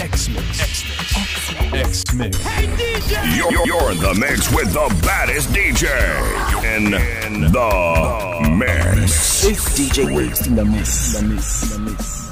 X-Mix. X-Mix. Hey, DJ! You're, you're in the mix with the baddest DJ in, the mix. It's DJ West in the mix. The mix. The mix.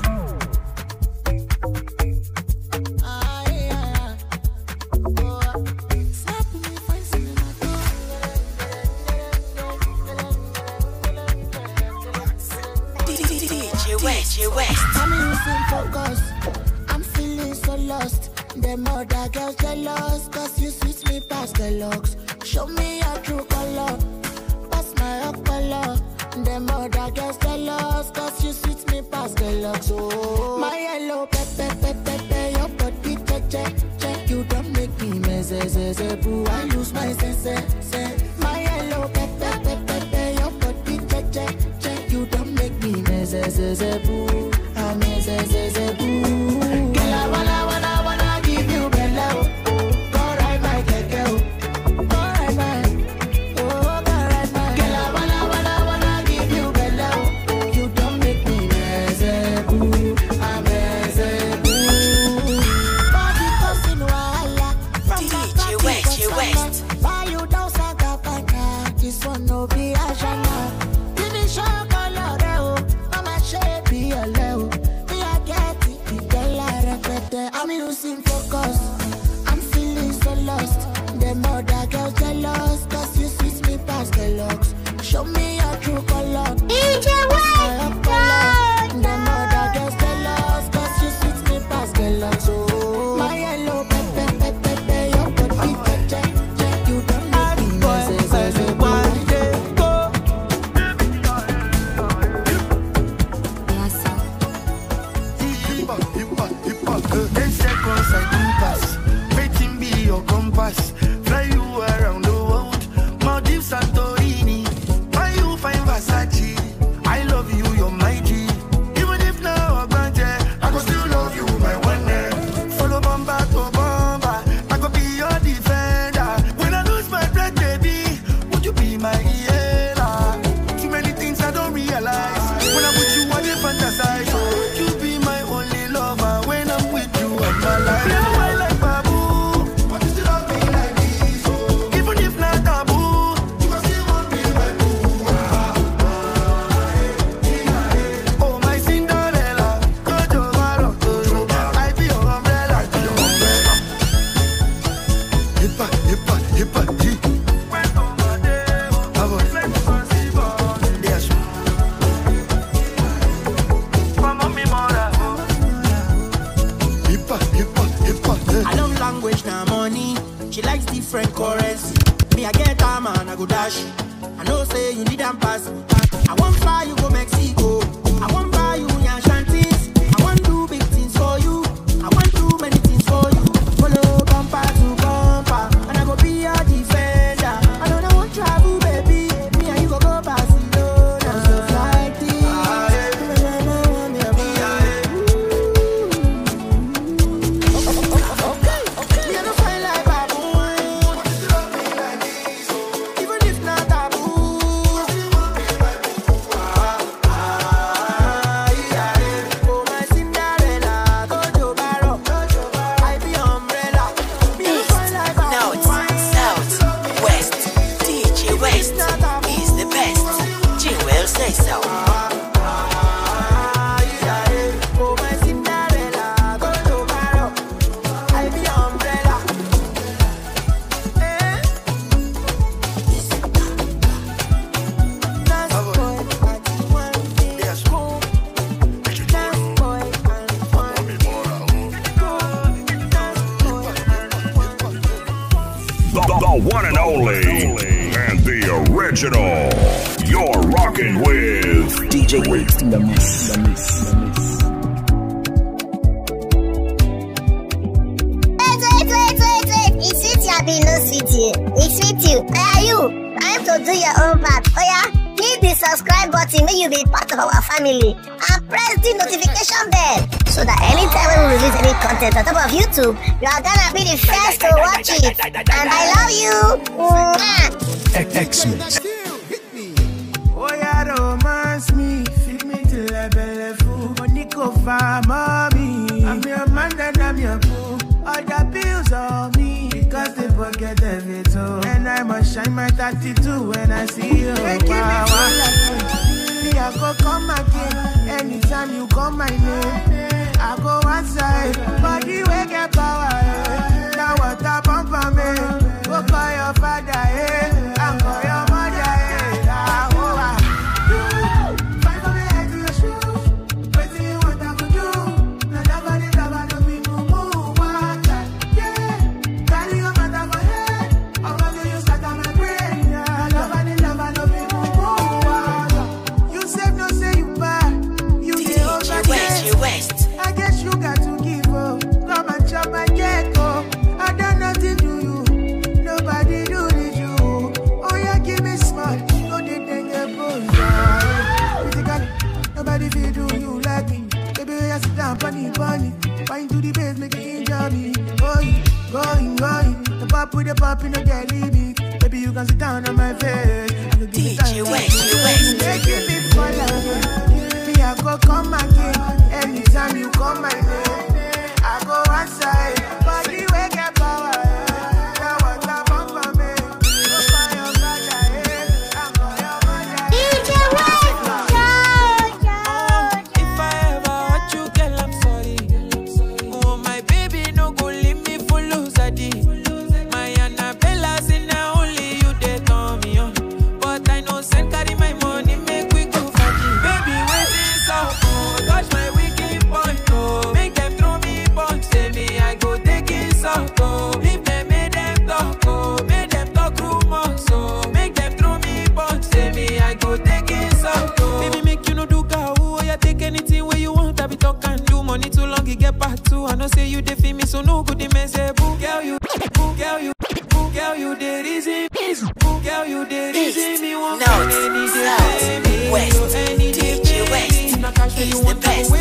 Me North, South, West. oh, DJ West is the best.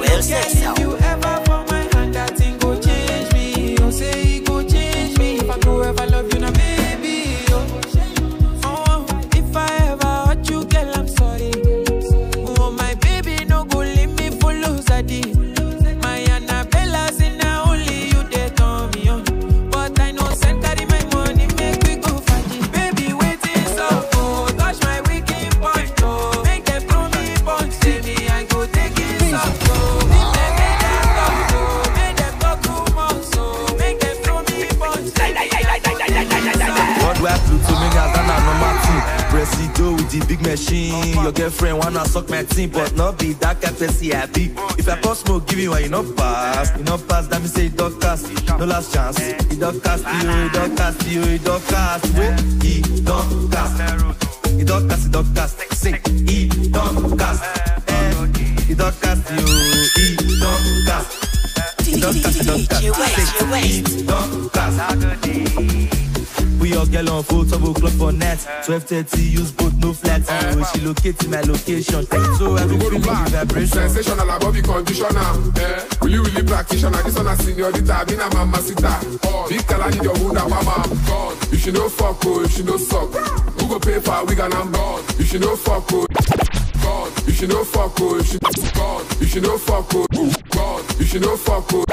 Girl, says so. Suck my team, but not be that kind person I be. If I pass smoke, give you one, you not pass. You not pass, that me say it don't cast. No last chance. It don't cast you, it don't cast you, it don't cast. Wait, it don't cast. It don't cast, it don't cast. Sing, it don't cast. Eh, it don't cast you, it don't cast. It don't cast, it don't cast. West. don't cast. We all get on full double clock for net. 1230 use both no flat. Oh, she locate my location. So I will feel the vibration. Sensational about the conditioner. Eh? Really, really practitioner. This one a senorita. Been a mama sita. Big kala need your wound mama. God. If she no fuck, oh, if she no suck. Who go pay for wig and I'm God. If she no fuck, oh. God. If she no fuck, oh, if she God. If she no fuck, oh. God. If she no fuck, oh.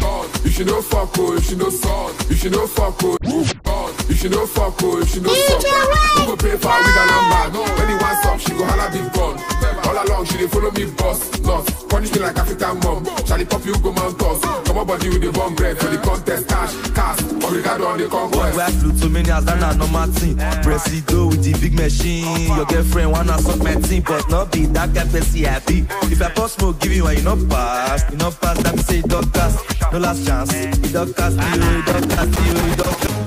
God. If she no fuck, oh, if she no God. If she no fuck, oh. God. If she no fuck, oh, if she no suck. Who go pay for a wig and I'm bad. When he wants up, she go holla big gun. All along, she dey follow me boss. Not punish me like African mom. Charlie pop you go mount us. Come on, body with the bomb bread for the contest. Cash, cast, obrigado on the God conquest. will Pluto many as that a normal team. Presido with the big machine. Your girlfriend wanna suck my team, but not be that kind person I be. If I pass smoke, give you one, you not pass. You not pass, that me say it don't cast. No last chance. It don't cast you, it don't cast you, it don't cast.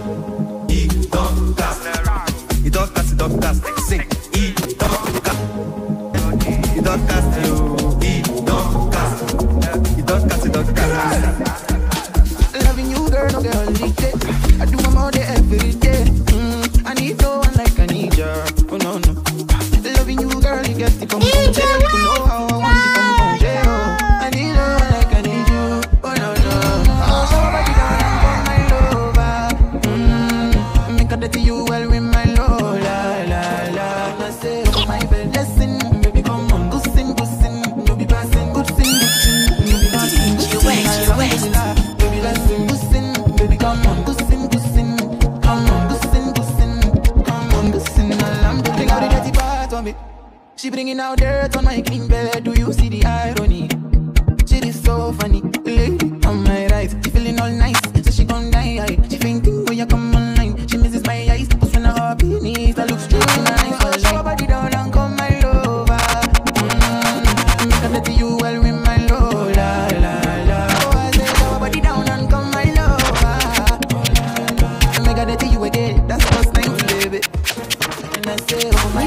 Don't cast. It don't cast you. It don't cast. It don't cast, it. Loving you, girl, no girl. I do them all day, every day. Now dirt on my clean bed. Do you see the irony? She is so funny. Lady on my right, she feeling all nice, so she gon' die. She fainting when you come online. She misses my eyes, cause when I hop in it, I look straight nice. So show her body down and come my lover. Mm, make her let you well with my low, la la la. Oh, I show her body down and come my lover. Make let you again, that's baby. And I say, oh my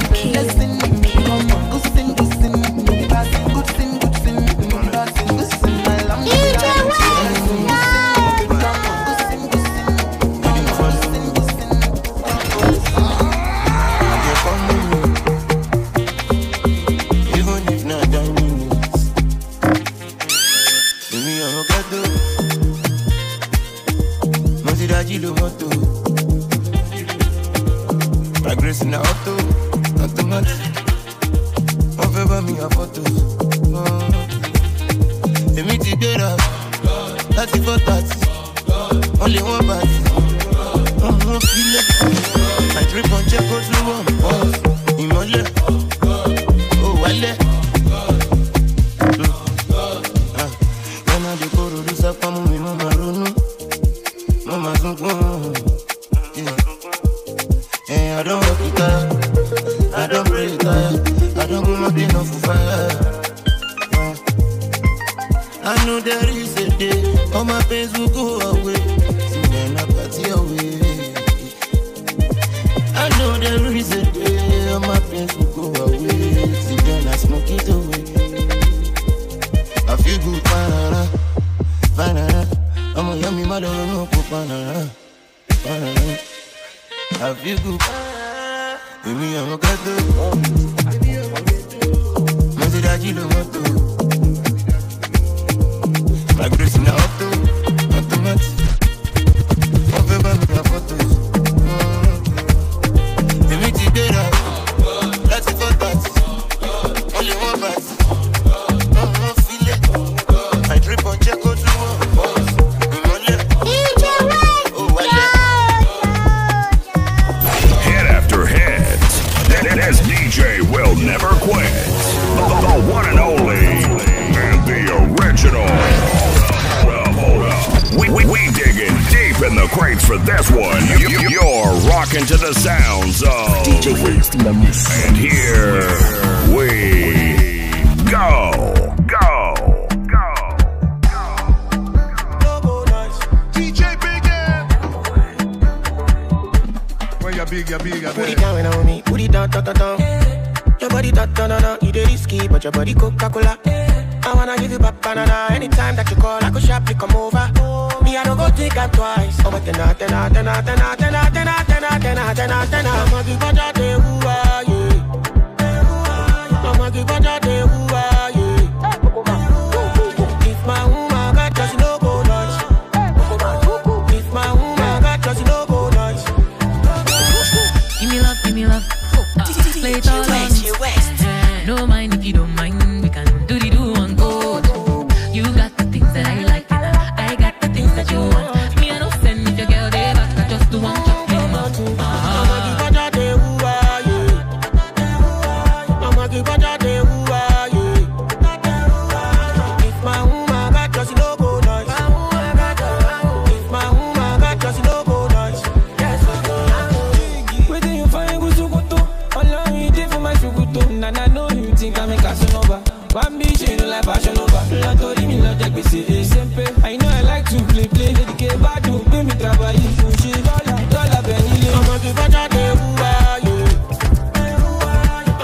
and I know you think I'm a Casanova. Bambi, she don't like fashion over. Lotto, me love that gbèsè. Simple. I know I like to play, play. Dedike, badu, pay me trabayi. Ṣé dọ́là, dọ́là bẹ̀ nílé. Ọmọ ti fọ́jà dé wúwa yó.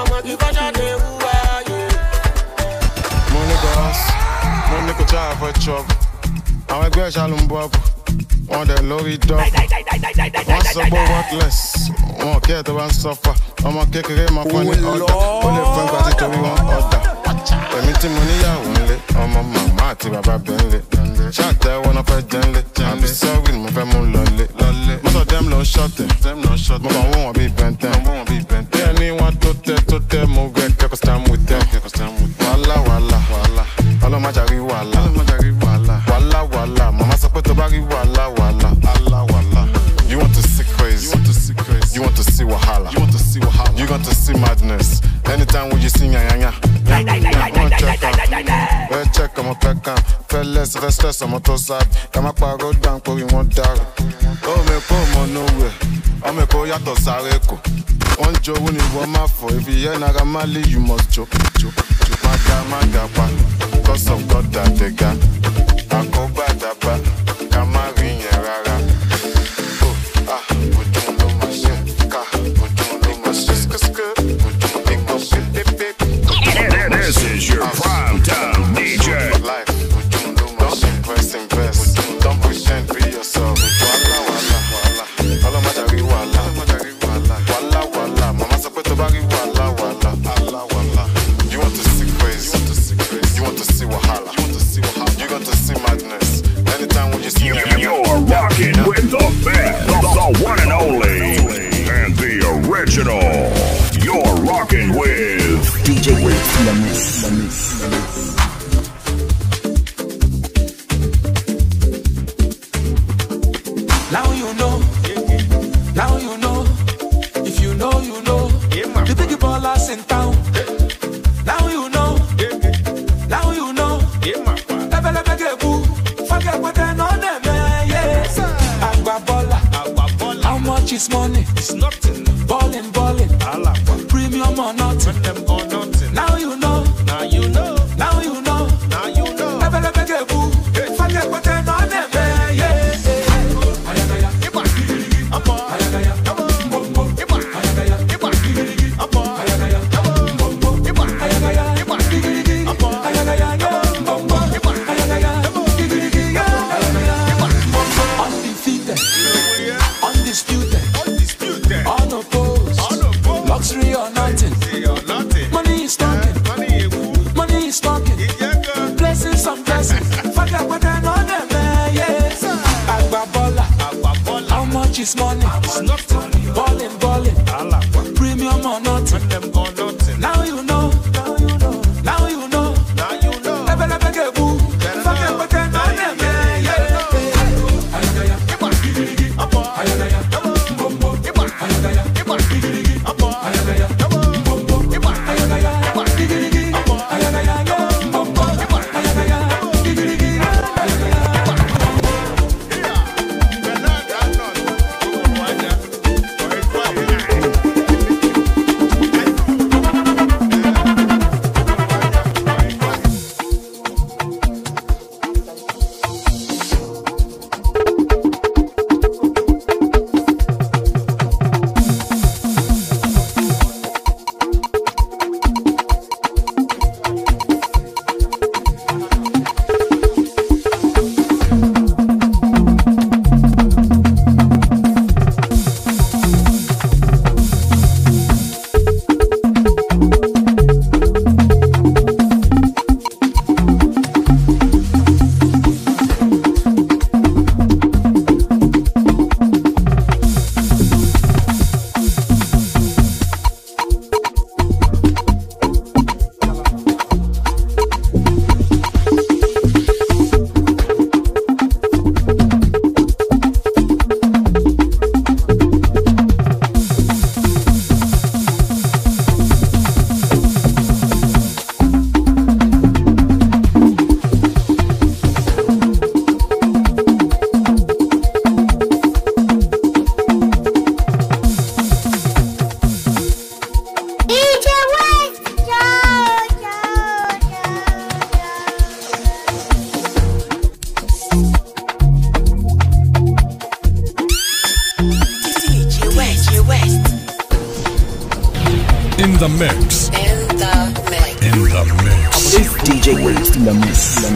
Ọmọ ti fọ́jà dé wúwa yó. Mo ní kò hàn sí, mo ní kò tí a fẹ́ trouble. Àwọn ẹgbẹ́ ìṣá ló ń bọ́ bù. Wọ́n dẹ̀ lórí dọ́pù. Wọ́n sọ pé worthless. Wọn kí ẹ̀ tó bá ń suffer. Ọmọ kékeré máa fọ́ ní ọ̀dà, ó lè fún ìgbà tí torí wọn ọ̀dà. Èmi tí mo níyàwó ńlé, ọmọ màmá àti bàbá bẹ̀ ńlé. Ṣáàtẹ̀wọ́ náà fẹ́ jẹ́ ńlé, àbí sọ́ọ̀rì ni mo fẹ́ mú lọlé. Most of them lọ ṣọ̀tẹ̀, mo kàn wọ́n wọ́n bíi bẹ̀ntẹ́n. Bí ẹni wọn tó tẹ́ tó tẹ́, mo gbẹ kẹ́kọ̀ọ́ stand with them. Wàhálà wàhálà wàhálà, ọlọ́mọdé rí wàhálà. Wàhálà wàhálà, màmá sọ pé tó bá rí wàhálà wàhálà. see madness. Anytime when you ya ya, well check on my on, fellas, restless on my toes up. Come up, go down, pour you want dark. Oh, me po mo nowhere. Oh, me po yato sareko. One joe when you want my for. If you hear Nagamali, you must joke. Joke, joke, maga, maga, pa. Cause of God that they got. Akoba, dapa. You want to see wahala. You got to see madness. Anytime when you see You- You're rocking with the best, the, the one and only, and the original. You're rocking with DJ West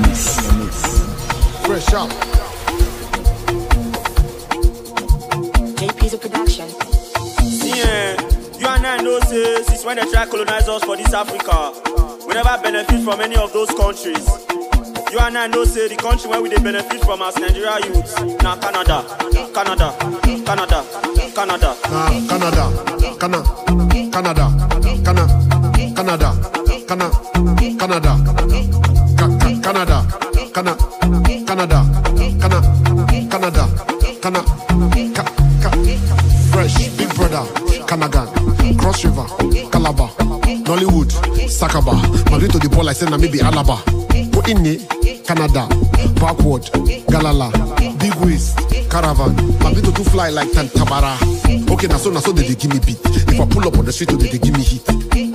mix, the mix, the mix. Fresh up. JP's a production. See, eh, you and I know, say, since when they try colonize us for this Africa, we never benefit from any of those countries. You and I know, say, the country where we they benefit from as Nigeria youths, now Canada, Canada, Canada, Canada. Nah, Canada, Cana, Canada, Cana, Canada, to the ball, I said, na maybe Alaba. Put in it, Canada, backward, Galala, big waist, caravan. My people too fly like Tantabara. Okay, now so now so they, dey give me beat. If I pull up on the street, they, they give me heat.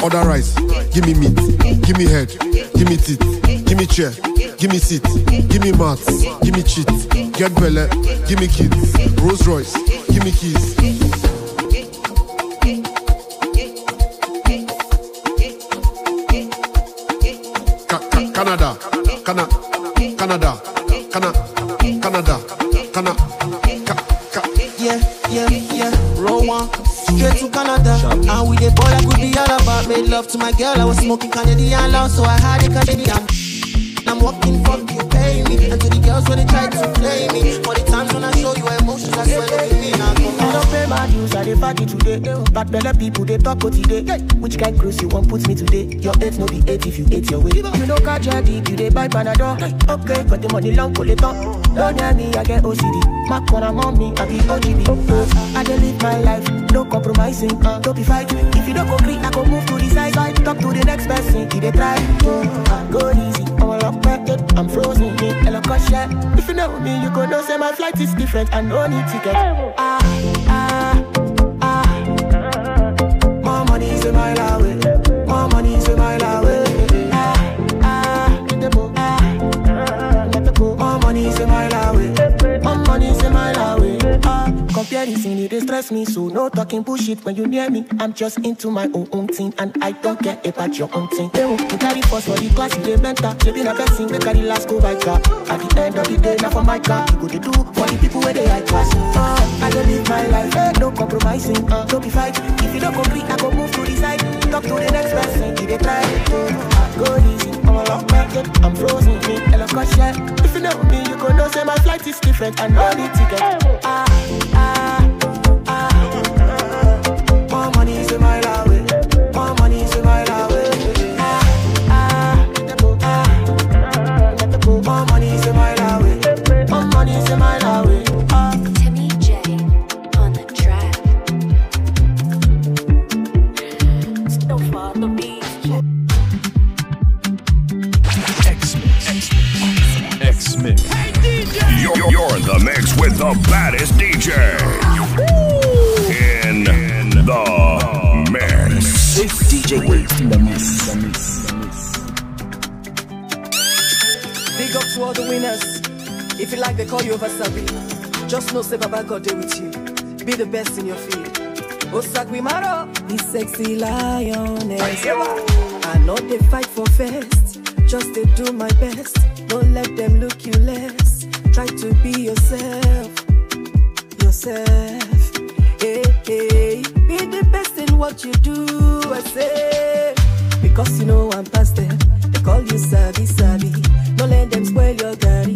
Order rice, give me meat, give me head, give me teeth, give me chair, give me seat, give me mats, give me cheat, get belly, give me kids, Rolls Royce, give me keys. Ca- ca- Canada, Cana, Canada, Cana, Canada, Yeah, yeah, yeah. One. Straight to Canada. And with the boy, I could be all about. Made love to my girl. I was smoking Canadian loud, so I had a Canadian. I'm walking, fuck you, pay me. And to the girls when they try to play me. Party today. Bad belly people they talk about today. Which kind cruise you want put me today? Your eight no be eight if you ate your way. You know catch your dick, you dey buy panadol. Okay, got the money long collector. Don't near me, I get OCD. Mac when I'm on me, I be OGB. Uh, I dey live my life, no compromising. Uh, don't be fight. If you don't agree, I go move to the side. side. Talk to the next person, he dey try. Uh, go easy, I'm a lock packet. I'm frozen, me, look a. If you know me, you go know say my flight is different. I no need ticket. Ah, ah. More money is comparison it dey stress me, so no talking bullshit when you near me. I'm just into my own own thing, and I don't care about your own thing. They won't carry first for the class, you dey mentor. They been a person, they carry last go by car. At the end of the day, now for my car, you go dey do for the people where they high class. Ah, I dey live my life, eh, no compromising. Uh, don't be fight. If you don't complete, I go move to the side. Talk to the next person, he dey try. Uh, go easy, I'm a lock market. I'm frozen, me, I a shit. If you know me, you go know say my flight is different. I no need ticket. Ah, ah. With the baddest DJ. In, the mix. DJ West in the mix. Big up to all the winners. If you like, they call you over Sabi. Just know, say Baba God there with you. Be the best in your field. Osagwi Maro, the sexy lioness. I know they fight for first. Just they do my best. Don't let them look you less. Try to be yourself. Yourself. Hey, hey. Be the best in what you do. I say. Because you know I'm past them. They call you Sabi Sabi. Don't let them spoil your gari.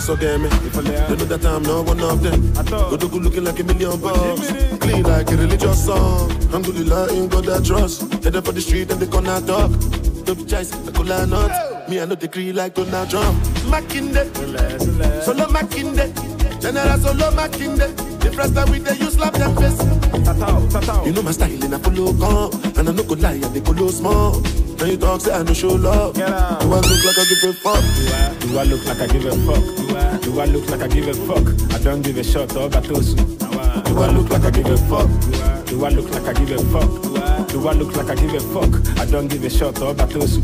Also get me. They know that I'm not one of them. Go to good looking like a million bucks. Clean like a religious song. Alhamdulillah, in God I trust. Headed for the street and they gonna talk. Don't be choice, I could lie not. Me, I know they creed like Donald Trump. Makinde, solo Makinde. General solo Makinde. The first time we they you slap them face. You know my style in a follow come. And I no go lie, I they go low small. Now you talk, say I no show love. Do I look like I give a fuck? Do I look like I give a fuck? Do I look like I give a fuck? I don't give a shot or batosu. Do I look like I give a fuck? Do I look like I give a fuck? Do I look like I give a fuck? I don't give a shot or batosu.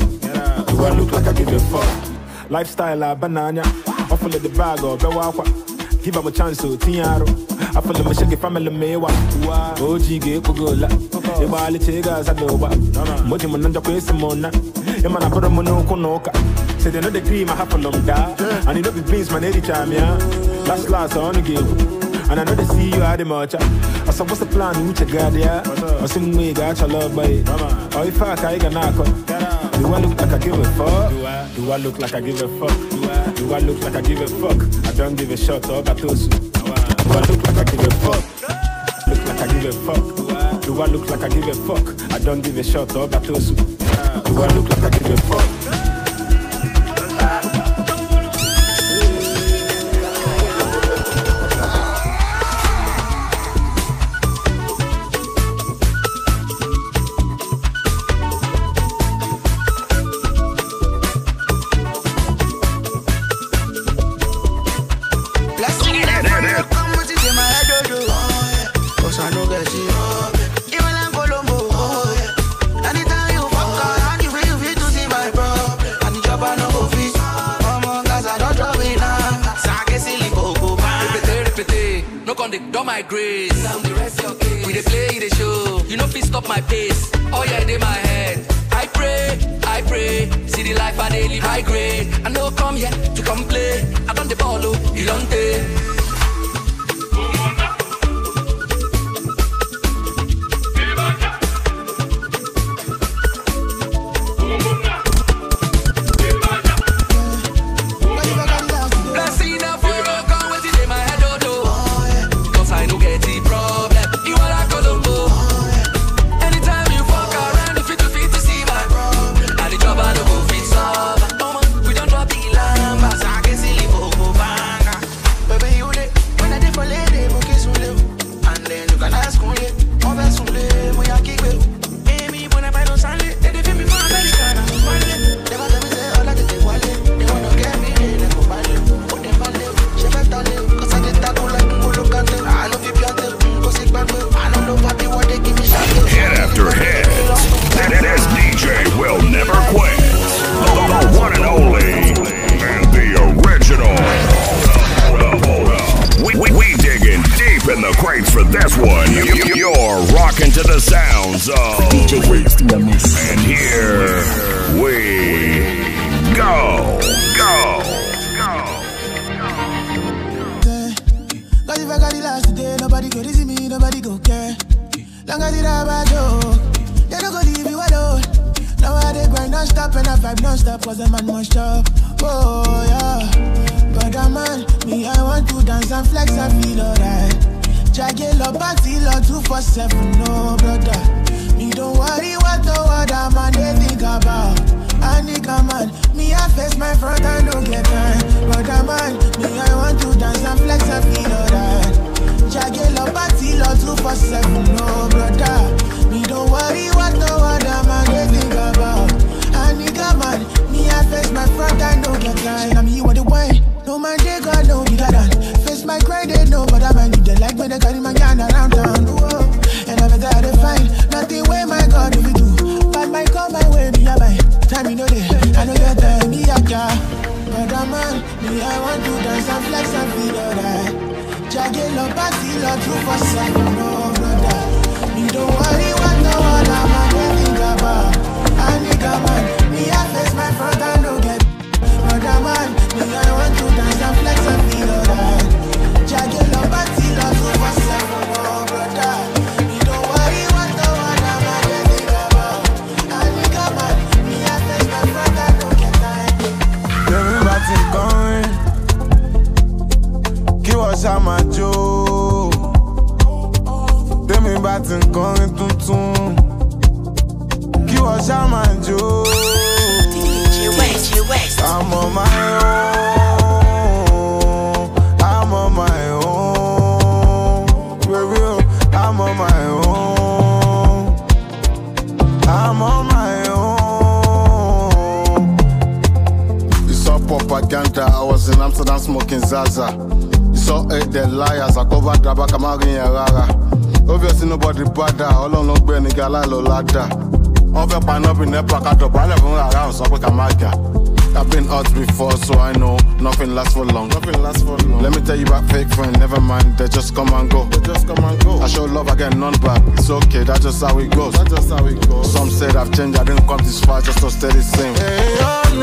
Do I look like I give a fuck? Lifestyle a banana. Offer the bag oh, or bewakwa. Give them a chance to tiaro. I feel my shaggy family mewa. OG oh, ge kugola. Iba ali chega za doba. Moji mananja kwesi mona. Ima na bro mono kunoka. Say they know the cream I have for long da. And you know the beans man every time yeah. Last last I wanna give. And I know they see you at the much. I what's the plan? Which you got yeah? I see mm, me got your love by Oh, if I can, I can knock Do I look like I give a fuck? Do I, do I look like I give a fuck? Do I, do I look like I give a fuck? I don't give a shot oh, or batosu. Do I look like I give a fuck? Look like I give a fuck? Do I, look like I give a fuck? I don't give a shot or batosu. Do I look like I give a fuck? Ṣá máa jó. Tèmi bá ti tuntun, kí wọ́n ṣá jó. I'm on my own, I'm on my own, baby, I'm on my own, I'm on my own. You saw propaganda, I was in Amsterdam smoking Zaza. Saw eight dead liars, I covered Draba Kamari and Rara. Obviously nobody bother, ọlọ́run ló gbé ẹni ga láìlọ ládà. Wọ́n fẹ́ paná bí nepa ká dọ̀bálẹ̀ fún rárá, ò sọ pé ká má jà. I've been out before, so I know nothing lasts for long. Nothing lasts for long. Let me tell you about fake friend, never mind, they just come and go. They just come and go. I show love, I get none back. It's okay, that's just how it goes. That's just how it goes. Some said I've changed, I didn't come this far just to stay the same. Èèyàn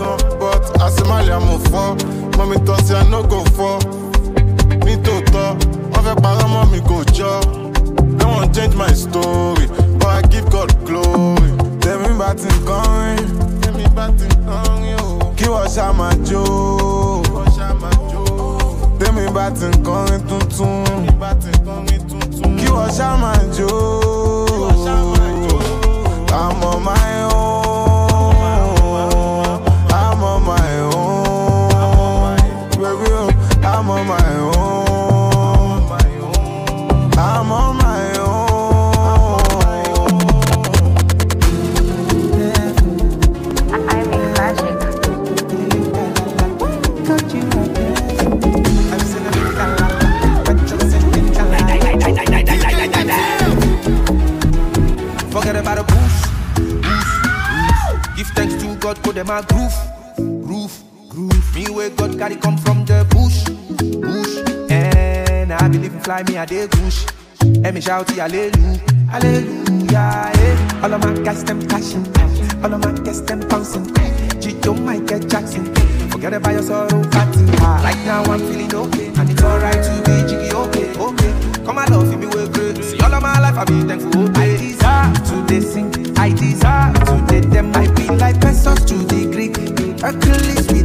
oh, but àsìmálì àmọ̀ fọ́. Mọ̀mí tọ́ sí I no go fọ́. Nítòótọ́, wọ́n fẹ́ parọ́ mọ́ mi kò jọ. They won't change my story, but I give God glory. Tèmi bá ti kọrin, Tèmi bá ti kọrin o. kí wọ́n ṣá máa jó. Wọ́n ṣá máa jó. Tèmi bá ti kọrin tuntun, Tèmi bá ti kọrin tuntun. kí wọ́n ṣá máa jó. I'm on my God, put them a groove, groove, groove. Me where God carry come from the bush, bush. And I believe in fly me a day bush. And me shout hallelujah, hallelujah. Eh. All of my guys them cashing, all of my guys them bouncing. Gito Michael Jackson. Forget about your sorrow. Ah, Right now I'm feeling okay, and it's alright to be jiggy okay, okay. Come and love me with great. See all of my life I've been thankful. I deserve to they sing, I deserve to they them. I be like Hercules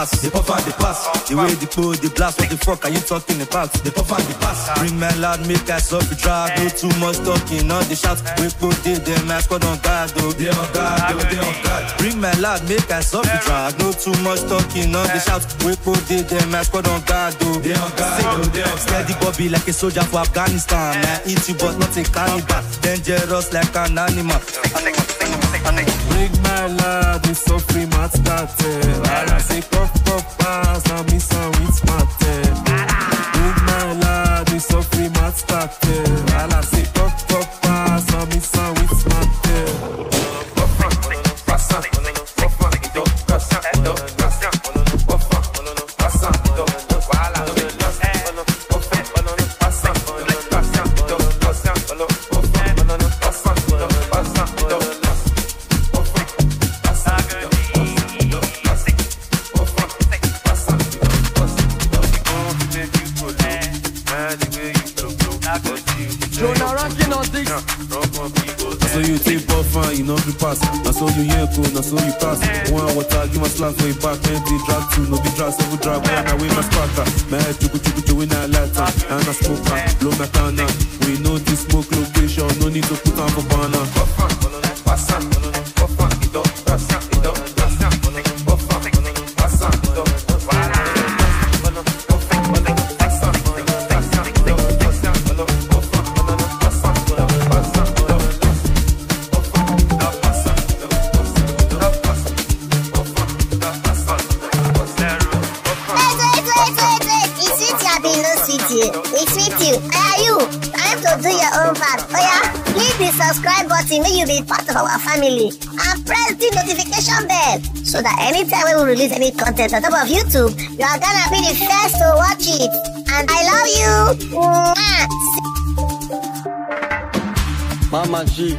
perform, they pass. The way they pull, they blast. What the fuck are you talking about? They perform, they pass. Bring my loud, make us up the drag. No too much talking, not the shout. We put it, them my squad on guard, though. They on guard, though, they on guard. Bring my loud, make us up the drag. No too much talking, not the shout. We put it, them my squad on guard, though. They on guard, though, they on guard. Steady Bobby like a soldier for Afghanistan. Man, eat you but not a cannibal. Dangerous like an animal. Bring my lad, we free mat started. I say puff puff pass, and me some with smarted. Bring my lad, we so free mat started. I say puff puff pass, and me some with smarted. Know the pass. Na so you hear cool, na so you pass. One water, give my slack your back. Empty drag two, no be drag, seven drag. When I win my sparker, my head chuku chuku chuku in a lighter. And I smoke of our family and press the notification bell so that anytime we will release any content on top of YouTube, you are gonna be the first to watch it. And I love you. Mama G,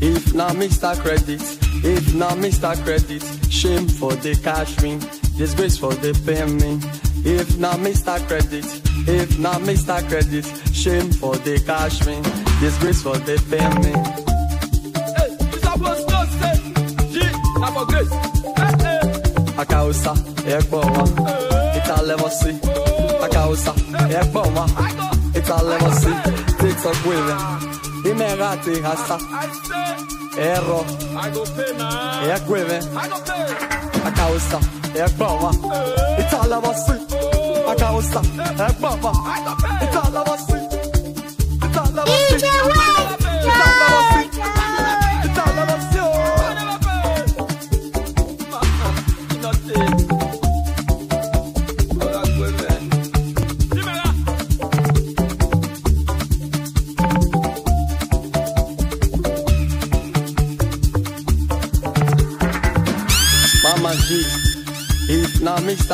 if na Mr. Credit, if na Mr. Credit, shame for the cash me, disgrace for the pay me. If na Mr. Credit, if na Mr. Credit, shame for the cash me, disgrace for the pay me. Akausa, ẹ̀gbọ́n wa, ìta lẹ́wọ́ sí. Akausa, ẹ̀gbọ́n wa, ìta lẹ́wọ́ sí. TikTok wẹ̀rẹ̀, ìmẹ̀rẹ̀ àti ìhásá. Ẹ̀rọ, ẹ̀gbẹ̀rẹ̀. Akausa, ẹ̀gbọ́n wa, ìta lẹ́wọ́ sí. Akausa, ẹ̀gbọ́n wa,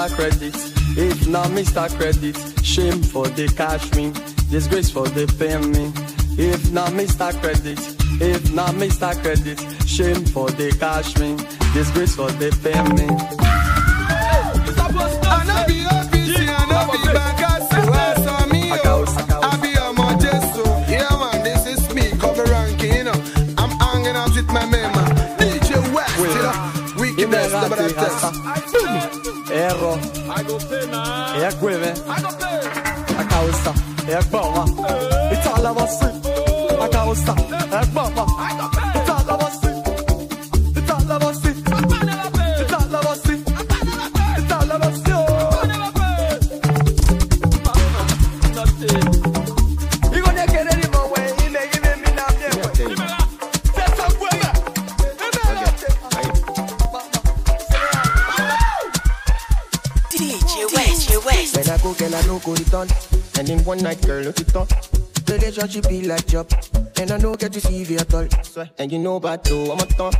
Mr. Credit, if not Mr. Credit, shame for the cash me, disgrace for the pay me. If not Mr. Credit, if not Mr. Credit, shame for the cash me, disgrace for the pay me. I be I be me, oh. I be a. Yeah, man, this is me, ranking. I'm with my. DJ West. Wickedness, double that test. Error, ẹgbẹ̀rẹ̀, akausa, ẹgbọ̀n wa, ìta lẹ́wọ́ sí. Akausa, ẹgbọ̀n wa, ìta go, girl, I no go return. And in one night, girl, look it up. Relationship be like job. And I no get to see at all. And you know about though, I'm a ton.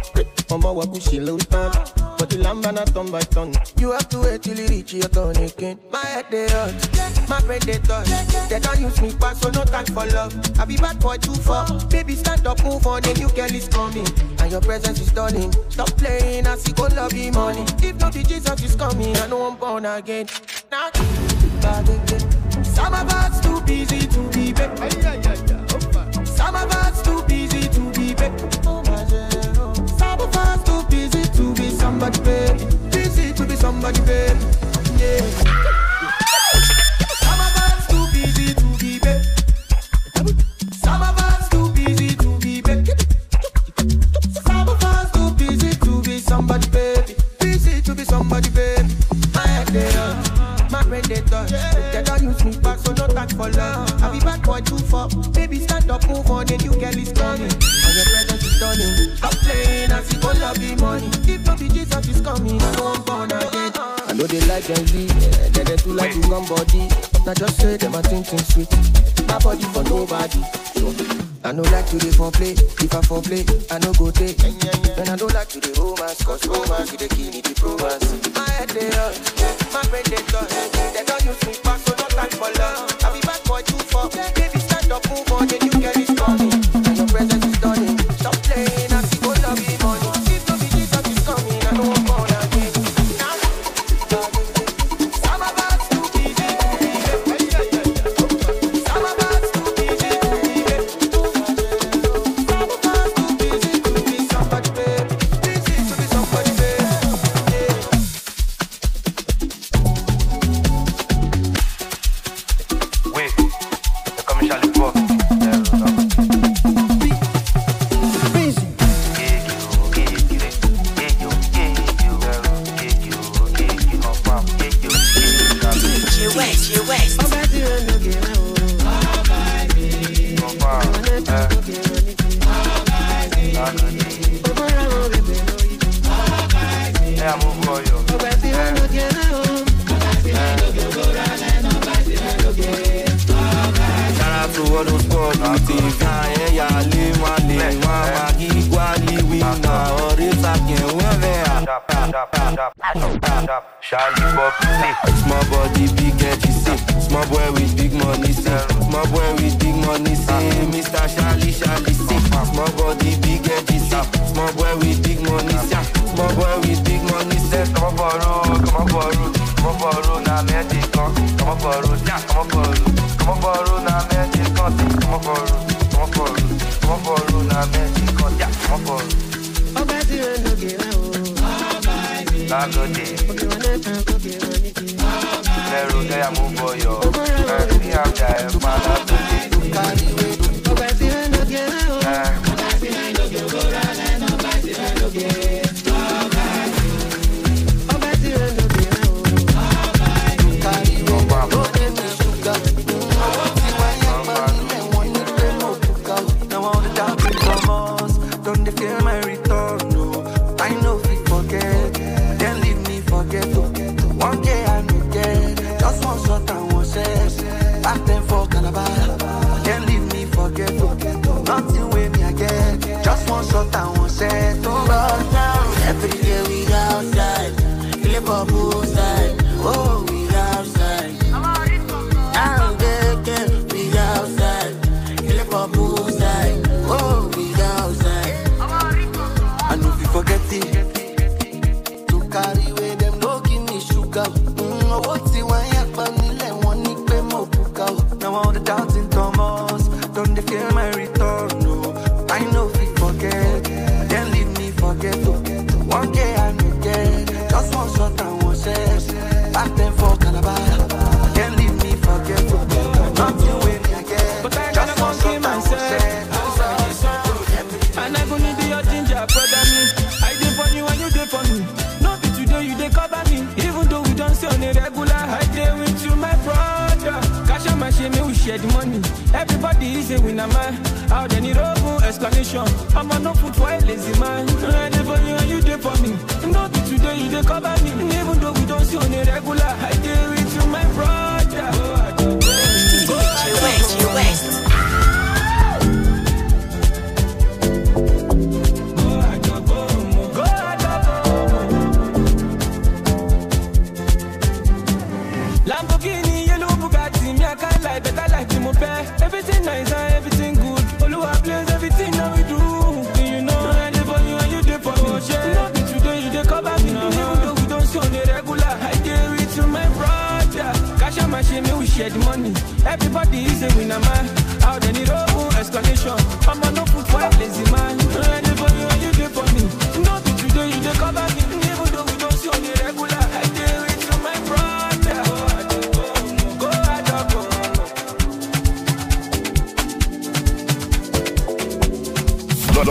I'm a with low ton. But the lamb and I turn by turn. You have to wait till you reach your turn again. My head they hurt, my brain they touch. They don't use me back, so no time for love. I be bad boy too far. Baby, stand up, move on, a new girl is coming. And your presence is stunning. Stop playing, I see go love money. If not the Jesus is coming, I know I'm born again. Now, back. Some of us too busy to be bad. Some of us too busy to be bad. Some of us too busy to be somebody bad. Busy to be somebody bad. Yeah. Baby. color. I be bad boy too far. Baby, stand up, move on, the new girl is coming. And your presence is stunning. Stop playing, I see all love be money. If not be Jesus is coming, I like leave, yeah. Then they too like to come body. Now just say them a think think sweet. My body for nobody. I know like to the foreplay. If I foreplay, I know go take. And I don't like to the romance, cause romance is the key, need the romance. My head they hurt, my brain they touch. They don't use me back, so no time for love. I be bad boy too far. Baby, stand up, move on, the new girl is coming. On come on for road, come on for road, now magic come. Come on for road, yeah, come on for road, come on for road, now magic come. Come on for road, come on for road, come on for road, now magic come. Yeah, come on for road. Ọba tí ó ń lògè wá o. Lágòdè, Òkè wọn náà kan kókè wọn ní kí. lẹ́rù kẹ́yà mú bọ̀yọ̀. Ẹ̀rí àjà ẹ̀ pa lágòdè. Ọba tí the money. Everybody is a winner, man. Out there need open explanation. I'm on no food for a lazy man. Dey for you and you dey for me. No be today you dey cover me. Even though we don't see on a regular, I dey with you, my brother. Better life to my pay. Everything nice and everything good. Oluwa bless everything that we do. You know, I live for you and you dey for me. Not be today you dey cover me. Even though we don't see on the regular, I dey with you, my brother. Cash out my shame, we share the money. Everybody is a winner, man. Out there need open explanation. I'm on no food for a lazy man.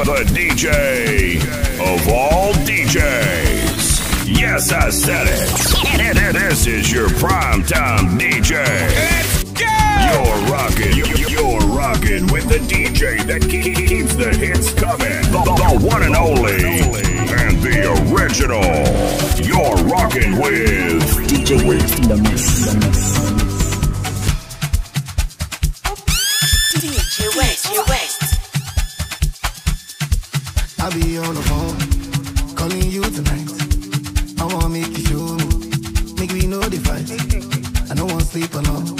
the, the DJ of all DJs. Yes, I said it. This is your primetime DJ. Let's go! You're rocking, you're rocking with the DJ that keeps the hits coming. The, the one and only, and the original. You're rocking with DJ West. sleep alone.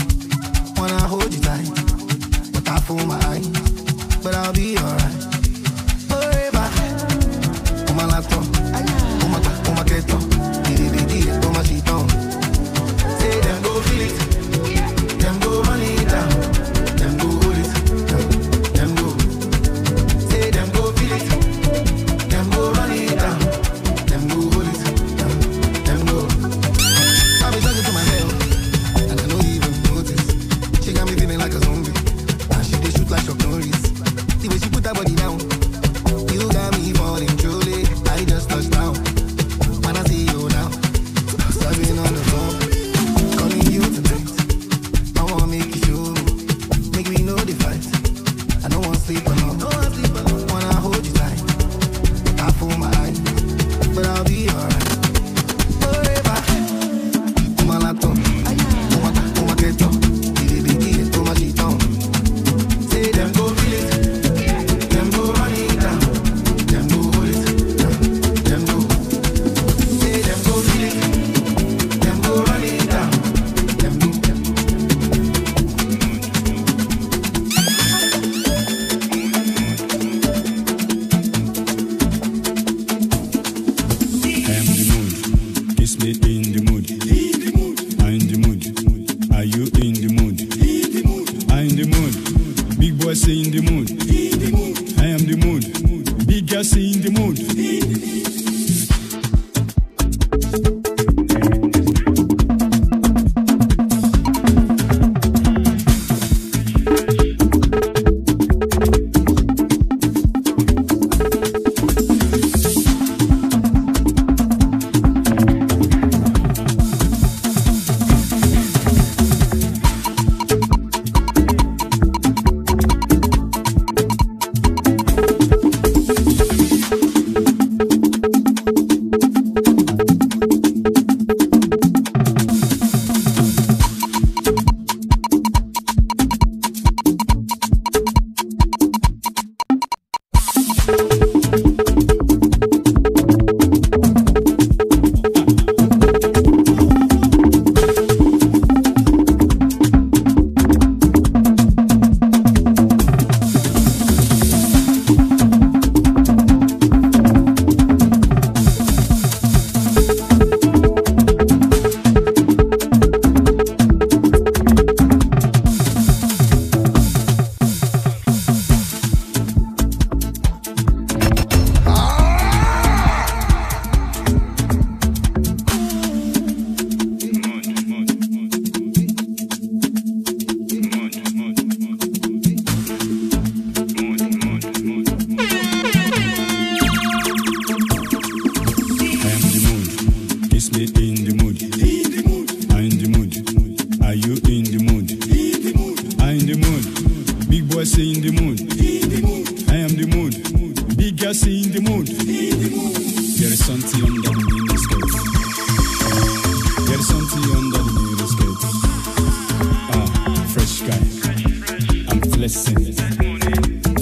blessing.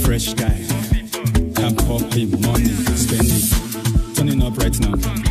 Fresh guy, I'm popping money, spending, turning up right now.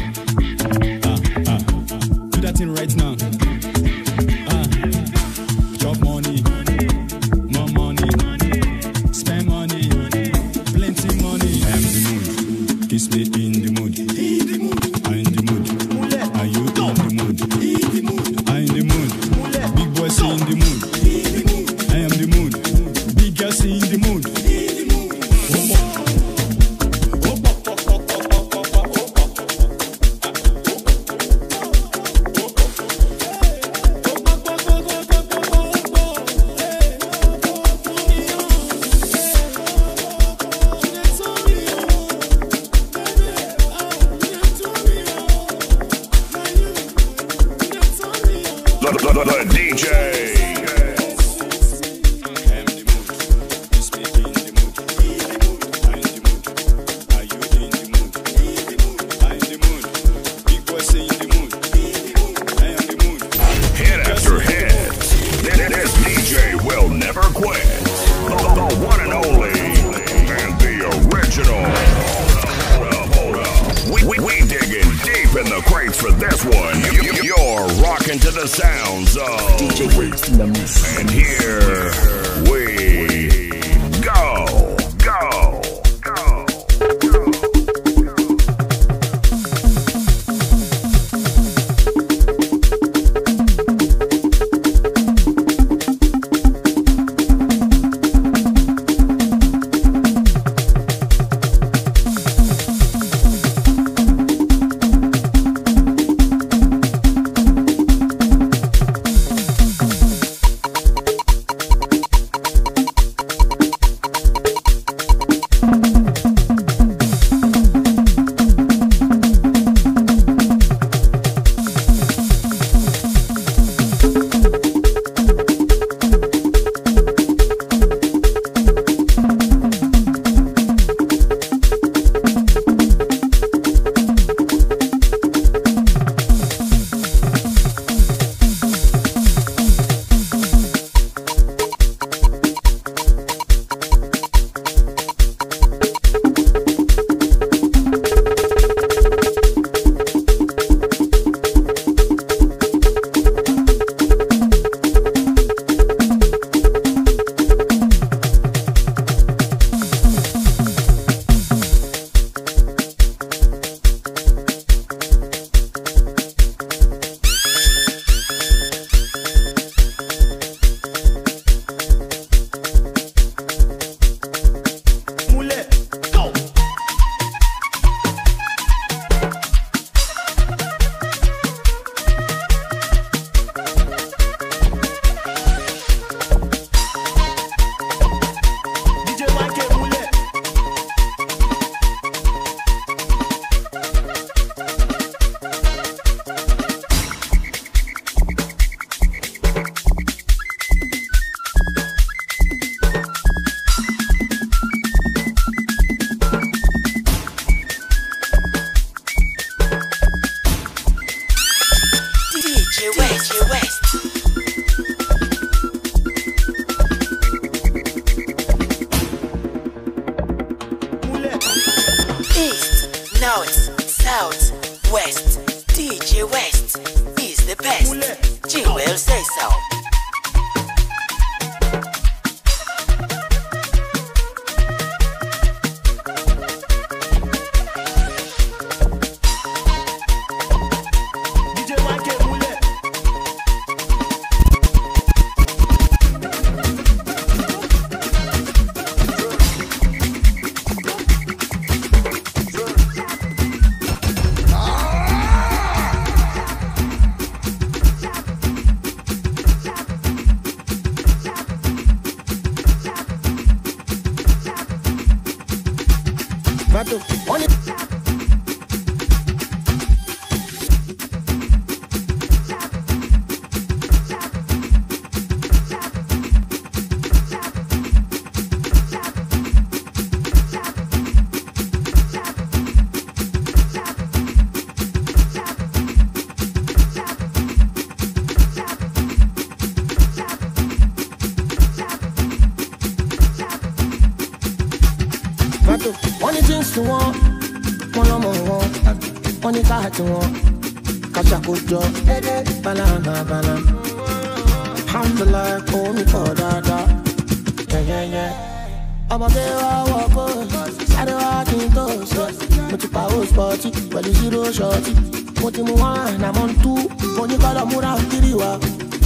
Mo ti pa ó spọ́tì pẹ̀lú zero ṣọ́ọ̀tì. Mo ti mú one, àmọ́ ń tú, mo ní kọ́lọ̀ múra kiri wa.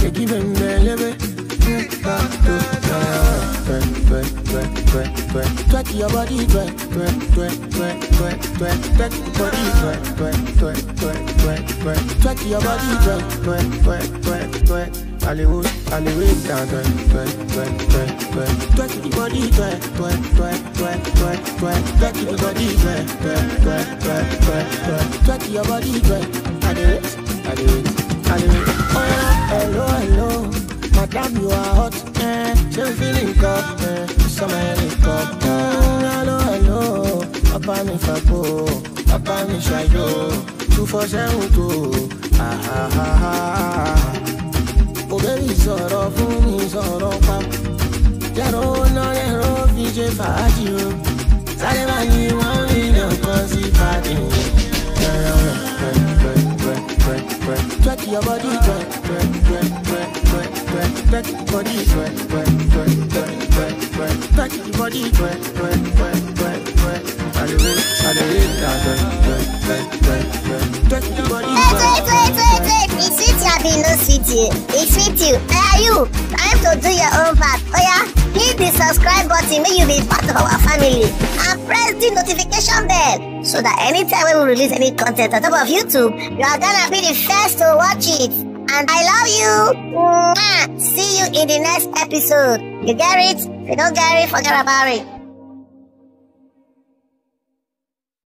Èkì bẹ̀ ń bẹ̀ lébé. Twerk your body, twerk, twerk, twerk, twerk, twerk, twerk, twerk your body, twerk, twerk, twerk, twerk, twerk, twerk, your body, twerk, twerk, twerk, twerk, twerk. Hollywood, Hollywood twerk, twerk, twerk, twerk, twerk, your body, twerk, twerk, twerk, twerk, twerk, twerk, your body, twerk, twerk, twerk, twerk, twerk, twerk, your body, do it. Oh hello, hello. Madam, you are hot, eh? She feeling cup, eh? Summer helicop, mm, hello, hello. Papa mi fapo, papa mi shayo, two for seven two, ah ah ah ah. Oh baby, sọ̀rọ̀ fún mi, sọ̀rọ̀ pa. Yàrá náà lẹ́rọ fi ṣe fàájì o. Sáré máa ní wọ́n mílíọ̀n kan sí pàdé. Body twerk your body twerk, twerk, twerk, twerk your body wait, I dey wait, I twerk, twerk, twerk, twerk, twerk, twerk your body twerk. wait, wait, wait, wait. Sweet you, be no sweet you. Sweet you. Are you? Time to do your own part. Oh yeah, hit the subscribe button, make you be part of our family, and press the notification bell so that anytime we release any content on top of YouTube, you are gonna be the first to watch it. And I love you. Mwah. See you in the next episode. You get it? If you don't get it, forget about it.